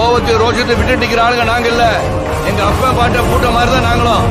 கோவத்தை ரோஷத்தை விட்டு நிற்கிற ஆளுங்க நாங்க இல்ல எங்க அப்பா பாட்ட கூட்ட மாதிரி தான் நாங்களும்.